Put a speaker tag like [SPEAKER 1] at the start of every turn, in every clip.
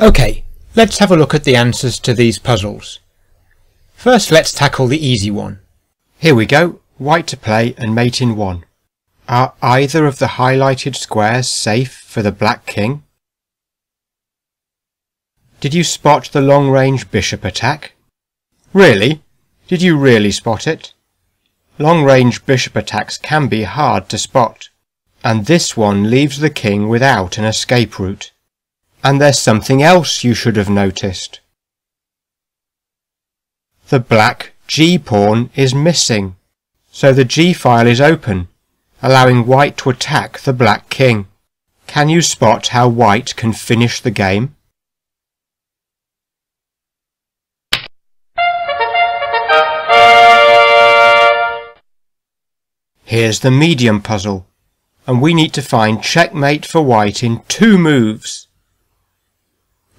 [SPEAKER 1] Okay, let's have a look at the answers to these puzzles. First let's tackle the easy one. Here we go, white to play and mate in one. Are either of the highlighted squares safe for the black king? Did you spot the long-range bishop attack? Really? Did you really spot it? Long-range bishop attacks can be hard to spot, and this one leaves the king without an escape route. And there's something else you should have noticed. The black g-pawn is missing, so the g-file is open, allowing white to attack the black king. Can you spot how white can finish the game? Here's the medium puzzle, and we need to find checkmate for white in two moves.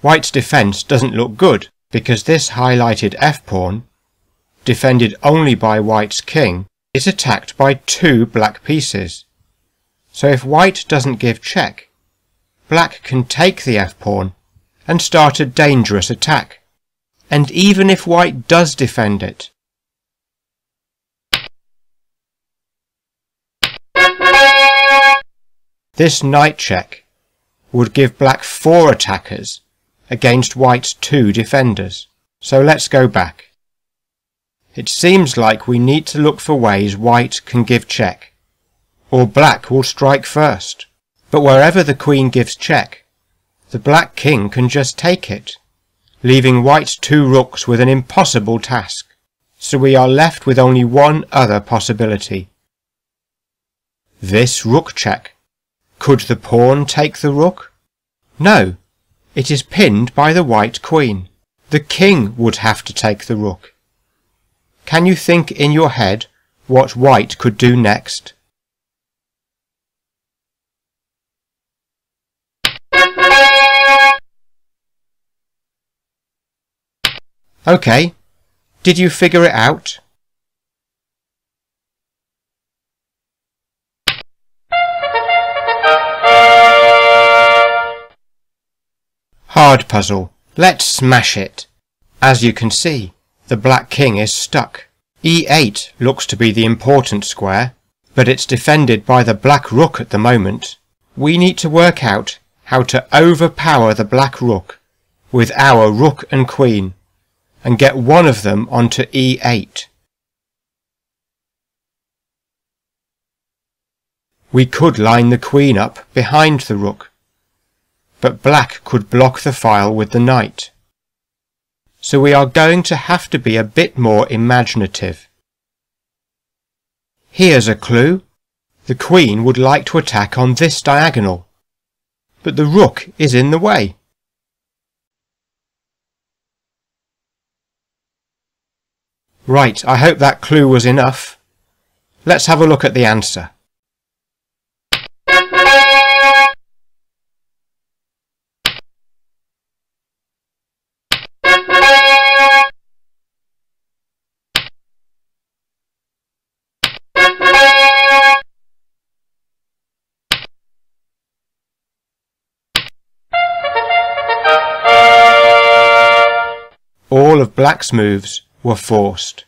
[SPEAKER 1] White's defence doesn't look good because this highlighted f-pawn, defended only by white's king, is attacked by two black pieces. So if white doesn't give check, black can take the f-pawn and start a dangerous attack. And even if white does defend it, this knight check would give black four attackers against White's two defenders. So let's go back. It seems like we need to look for ways White can give check, or Black will strike first. But wherever the Queen gives check, the Black King can just take it, leaving White's two rooks with an impossible task. So we are left with only one other possibility. This rook check. Could the pawn take the rook? No, it is pinned by the white queen. The king would have to take the rook. Can you think in your head what white could do next? Okay, did you figure it out? Hard puzzle. Let's smash it. As you can see, the black king is stuck. e8 looks to be the important square, but it's defended by the black rook at the moment. We need to work out how to overpower the black rook with our rook and queen and get one of them onto e8. We could line the queen up behind the rook but black could block the file with the knight. So we are going to have to be a bit more imaginative. Here's a clue. The queen would like to attack on this diagonal, but the rook is in the way. Right, I hope that clue was enough. Let's have a look at the answer. All of Black's moves were forced.